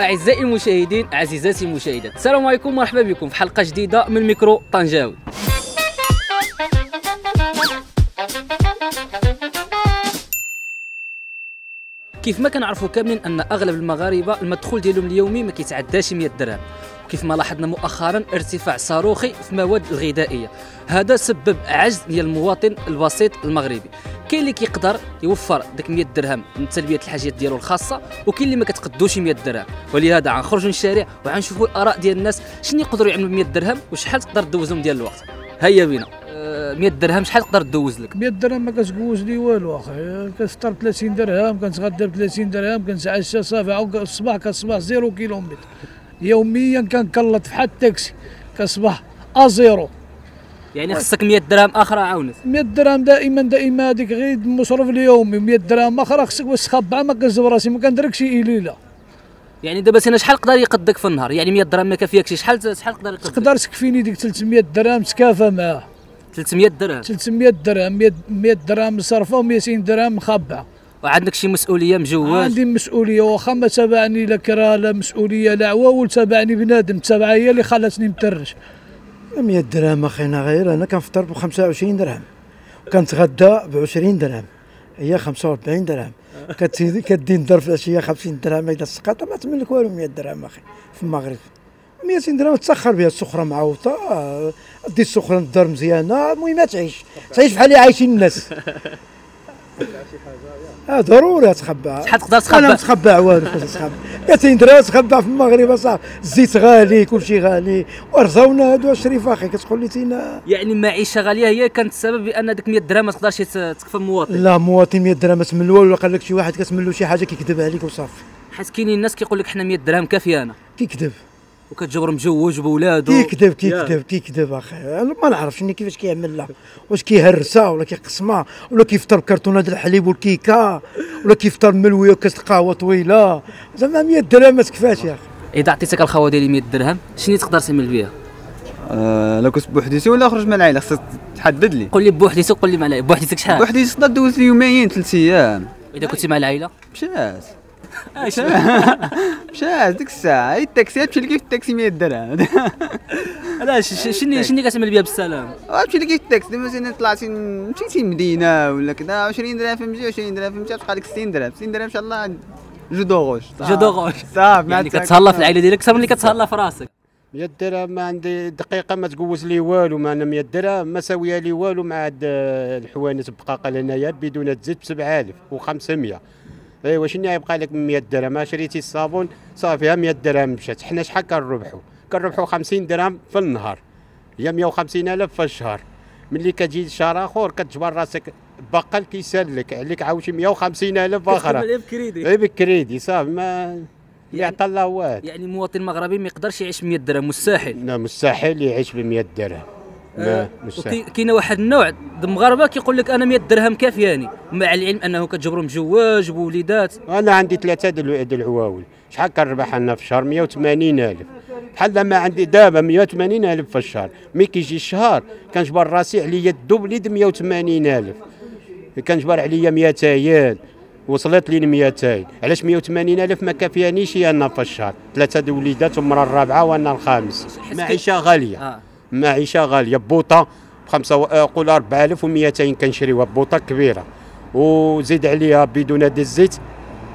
أعزائي المشاهدين عزيزاتي المشاهدات. السلام عليكم ومرحبا بكم في حلقة جديدة من ميكرو طنجاوي. كيف ما كنعرفوا كاملين أن أغلب المغاربة المدخول ديالهم اليومي ما كيتعداش 100 درهم. وكيف ما لاحظنا مؤخرا ارتفاع صاروخي في المواد الغذائية. هذا سبب عجز ديال المواطن البسيط المغربي. كاين اللي كيقدر يوفر ديك 100 درهم من تلبية الحاجات ديالو الخاصة وكاين اللي ما كتقدوش 100 درهم. ولهذا غنخرجوا للشارع وغنشوفوا الآراء ديال الناس شنو يقدروا يعملوا ب 100 درهم وشحال تقدر دوزهم ديال الوقت. هيا بينا. أه، 100 درهم شحال تقدر دوز لك؟ 100 درهم ما كتقوز لي والو أخي. كتفطر ب 30 درهم كنتغدى ب 30 درهم كنتعشى صافي عاود الصباح كتصبح zéro kilomètre. يوميا كنكلط حد التاكسي كصبح à zéro يعني خصك 100 درهم أخرى عاونت. 100 درهم دائما دائما هذيك غير المصروف اليومي. 100 درهم أخرى خصك باش تخبع ما كنزب راسي ما كندركش ليله يعني دابا سينا شحال يقدر يقدك في النهار؟ يعني 100 درهم ما كافياكش شحال شحال يقدر يقدك؟ تقدر تكفيني ديك 300 درهم تكافى معاه 300 درهم. 300 درهم. 100 100 درهم مصرفه و200 درهم مخبعه وعندك شي مسؤولية مجوج عندي مسؤولية. واخا ما تبعني لا كرا لا مسؤولية لا عواول تبعني بنادم. تبعها هي اللي خلاتني مترش. 100 درهم أخينا غير أنا كنفطر ب 25 درهم وكنتغدى ب 20 درهم هي 45 درهم. كتزيد كدي ندر في العشية 50 درهم اذا سقط ما تملك والو 100 درهم أخي في المغرب. 200 درهم تسخر بها السخرة معوطة دي السخرة الدار مزيانة المهم تعيش. تعيش بحال اللي عايشين الناس. ضروري تخبى شحال تقدر أنا تخبى متخبى والو تخبى 200 درهم تخبى في المغرب اصاحبي الزيت غالي كلشي غالي. ورزاونا هادو الشريف أخي كتقول لي تينا. يعني المعيشة غالية هي كانت السبب بأن ديك 100 درهم ما تقدرش تكفى المواطن. لا مواطن 100 درهم ما تمل والو قال لك شي واحد كتملو شي حاجة كيكذب عليك وصافي. حيت كاينين الناس كيقول لك حنا 100 درهم كافيانا كيكذب. وكتجبر مجوج بولادو. كيكذب كيكذب كيكذب أخي. أنا ما نعرفش إني كيفاش كيعمل لا واش كيهرسها ولا كيقسمها ولا كيفطر بكرتونه ديال الحليب والكيكة ولا كيفطر ملوية وكاس القهوه طويلة. زعما 100 درهم ما تكفاش يا أخي. إذا عطيتك الخوا ديالي 100 درهم شنو تقدر تعمل بها آه لو كنت بوحديتي ولا خرج مع العائلة خصك تحدد لي. قول لي بوحديتك قول لي مع بوحديتك شحال؟ بوحديتي تقدر دوز لي يومين ثلاث أيام. إذا كنتي مع العائلة؟ مشات مشات ديك الساعة. هي التاكسي تمشي لك في التاكسي 100 درهم. علاش ش- شنو شنو كتعمل بها بالسلام؟ تمشي لك في التاكسي دابا مثلا طلعتي مشيتي مدينه ولا كذا 20 درهم فهمتي؟ 20 درهم فهمتي؟ تبقى لك 60 درهم؟ 60 درهم إن شاء الله جو دوغوش جو دوغوش صافي. يعني كتهلا في العائله ديالك أكثر من اللي كتهلا في راسك. 100 درهم ما عندي دقيقة ما تقوز لي والو ما أنا 100 درهم. ما ساوية لي والو مع هاد آه، الحوانت بقاقه لهنايا بدون تزيد ب 7500 ايوا شنو يبقى لك من 100 درهم؟ ما شريتي الصابون؟ صافي 100 درهم مشات. حنا شحال كنربحوا كنربحوا 50 درهم في النهار. هي 150 ألف في الشهر. ملي كتجي شهر آخر كتجبر راسك بقال كيسالك عليك عاود شي 150 ألف أخرى بكريدي. اي بالكريدي صافي ما يعطى الله واد يعني المواطن المغربي ما يقدرش يعيش ب 100 درهم مستحيل. لا مستحيل يعيش ب 100 درهم. مستحيل وكي- كاين واحد النوع المغاربة كيقول لك أنا 100 درهم كافياني مع العلم أنه كتجبروا مجواج بوليدات. أنا عندي ثلاثة ديال العواول. شحال كنربح أنا في الشهر؟ 180 ألف. بحال ما عندي دابا 180 ألف في الشهر. ملي كيجي الشهر كنجبر راسي عليا ال doublé 180 ألف. كنجبر عليا 200 وصلت لي 200 علاش 180 ألف ما كافيانيش أنا في الشهر؟ ثلاثة د وليدات ومرا الرابعة وأنا الخامس. معيشة غالية. آه. معيشة غالية. بوطة بخمسة و- آه، قول 4200 كنشريوها. بوطة كبيرة. وزيد عليها بدون دي الزيت.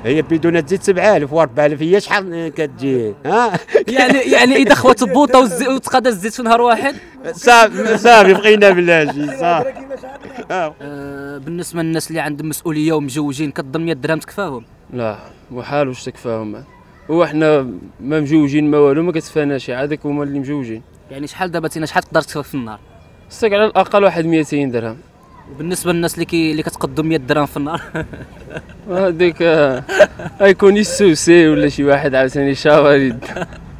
هي بدون الزيت 7000 و4000 هي شحال كتجي؟ ها؟ يعني يعني إذا خوات بوطة والزي- وتقادى الزيت في نهار واحد؟ صافي صافي بقينا بلاجي صافي آه. بالنسبة للناس اللي عندهم مسؤولية ومجوجين كتظن 100 درهم تكفاهم؟ لا وحال واش تكفاهم؟ هو حنا ما مجوجين ما والو ما كتفاناش هذاك هما اللي مجوجين. يعني شحال دابا تينا شحال تقدر تكفى في النهار؟ خصك على الأقل واحد 200 درهم. وبالنسبة للناس اللي كي اللي كتقدم 100 درهم في النهار؟ هذيك آه، غيكون السوسي ولا شي واحد عاوتاني شاورد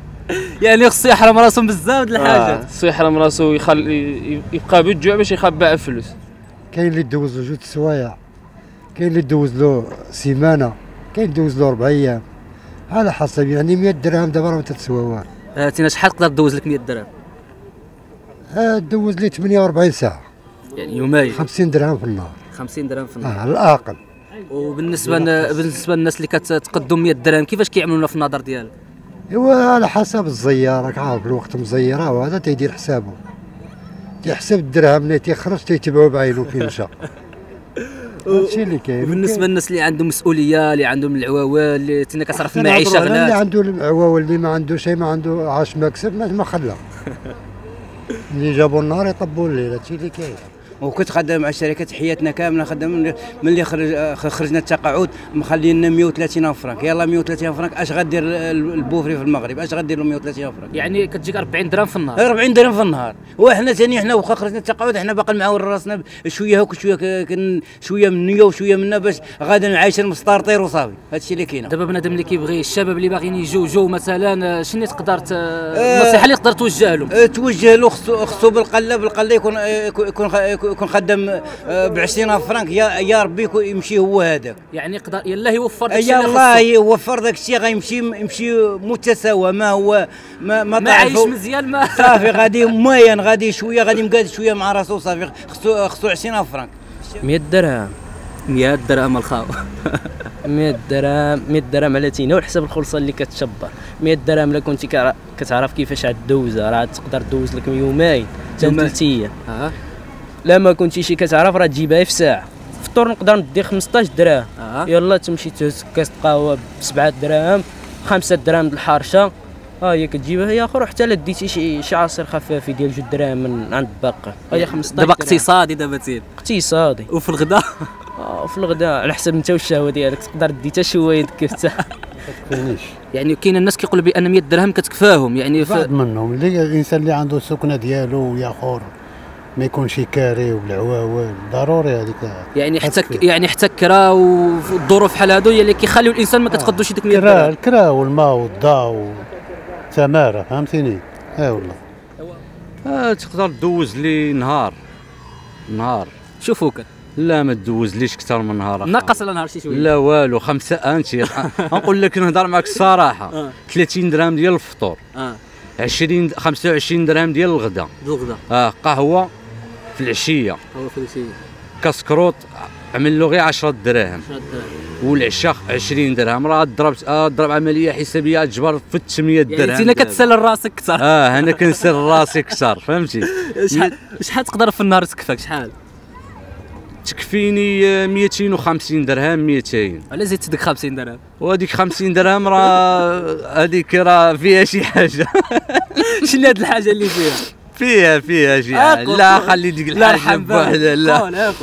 يعني خصو يحرم راسهم بزاف د الحاجات. خصو يحرم راسو يخلي يبقى بالجوع باش يخبع الفلوس. كاين اللي دوز له جوج سوايع كاين اللي دوز له سيمانة كاين دوز له ربع أيام. على حسب يعني 100 درهم دابا راه ما تتسوى والو آه تينا شحال تقدر دوز لك 100 درهم؟ آه، دوز لي 48 ساعة. يعني يومين 50 درهم في النهار. 50 درهم في آه النهار على الأقل. وبالنسبة بالنسبة للناس اللي كتقدم 100 درهم كيفاش كيعملونا في النظر ديالك؟ إيوا على حسب الزيار راك عارف الوقت مزيرة وهذا تيدير حسابه تيحسب الدرهم اللي تيخرج تيتبعو بعينه فين مشى هادشي اللي كاين. وبالنسبة للناس اللي عندهم مسؤولية اللي عندهم العواوال اللي تينا كتصرف أنا المعيشه على اللي غلات عنده العواول اللي ما عنده شيء ما عنده عاش مكسب ما خلى اللي جابوا النهار يطبوا الليل هادشي اللي كاين وكنت خدام مع الشركات حياتنا كاملة خدام من ملي خرج خرجنا التقاعد مخلينا 130 ألف فرانك. يلا 130 ألف فرانك اش غدير البوفري في المغرب؟ اش غدير له 130 ألف فرانك؟ يعني كتجيك 40 درهم في النهار. 40 درهم في النهار. وحنا ثاني حنا واخا خرجنا التقاعد حنا باقي معاون راسنا شوية هاك شوية كن شوية من نيه وشويه منا باش غادا عايشين مسترطير وصافي هادشي اللي كاين دابا بنادم اللي كيبغي الشباب اللي باغيين يجوجوا مثلا شنو تقدر ت- النصيحة اللي تقدر توجه لهم؟ أه، توجه له خصو بالقلة بالقلة يكون يكون يكون خدام ب 20000 فرانك. يا يا ربي يمشي هو هذاك. يعني يقدر يلا يوفر يا اللي الله. يوفر داك الشيء غيمشي يمشي متساوى. ما هو ما ما ما عايش. مزيان ما صافي غادي موين غادي شوية غادي مقاد شوية مع راسو صافي. خصو خصو 20000 فرانك. 100 درهم. 100 درهم الخاو. 100 درهم 100 درهم على تينا وحسب الخلصة اللي كتشبر. 100 درهم لا كنتي كتعرف كيفاش غدوزها راه تقدر دوز لك يومين. حتى. ثلاث أيام لا ما كنتيش كتعرف راه تجيبها في ساعة. فطور نقدر ندي 15 درهم آه يلا تمشي تهز كاس قهوه ب 7 دراهم 5 دراهم د الحرشة. ها هي كتجيبها هي آخر. حتى لا ديتي شي شي عصير خفافي ديال جوج دراهم من عند باقة. هي 15 دابا. اقتصادي دابا تين اقتصادي. وفي الغداء آه، في الغداء على حسب انت والشهوه ديالك. تقدر دي حتى شوية كفتة. يعني كاين الناس كيقولوا بأن 100 درهم كتكفاهم. يعني. بعض منهم. اللي الإنسان اللي عنده السكنه ديالو وياخر ما يكونش كاري وبالعواول ضروري هذيك يعني حتى. يعني حتى الكرا والظروف بحال هادو هي اللي كيخليو الإنسان ما كتقدوش ديك 100 الكرا الكرا والماء والضو والتماره فهمتيني؟ اي والله. آه تقدر تدوز لي نهار نهار. شوفوك. لا ما تدوزليش أكثر من نهار. ناقص على نهار شي شوية. لا والو خمسة انت نقول لك نهضر معك الصراحة آه. 30 درهم ديال الفطور. آه. 20 25 درهم ديال الغداء الغدا. آه قهوة. في العشية. هو في شي كسكروط عمل له غير 10 دراهم. والعشاء 20 درهم راه ضربت آه ضرب عملية حسابية تجبر في 800 درهم يعني دابا. كتسال راسك كثر آه أنا كنسر راسي أكثر فهمتي؟ شحال شحال تقدر في النهار تكفاك شحال؟ تكفيني آه، 250 درهم 200 على زيد تدك 50 درهم. وهذيك 50 درهم راه هذيك راه فيها شي حاجة. شنو هاد الحاجة اللي فيها؟ فيها فيها شي آه، لا. خلي ديك لا الحاجة بوحدها لا.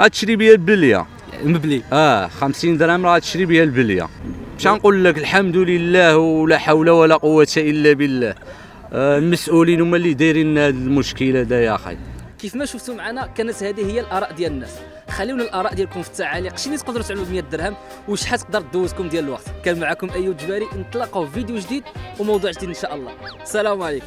غتشري بها البلية. مبلي. آه 50 درهم راه تشري بها البلية. باش نقول لك الحمد لله ولا حول ولا قوة إلا بالله. آه المسؤولين هما اللي دايرين هذا المشكلة هذا يا أخي. كيف ما شفتوا معنا كانت هذه هي الآراء ديال الناس. خليونا الآراء ديالكم في التعاليق. شنو تقدروا تعملوا ب 100 درهم وشحال تقدر دوزكم ديال الوقت. كان معكم أيوب جباري. نتلاقاو في فيديو جديد وموضوع جديد إن شاء الله. السلام عليكم.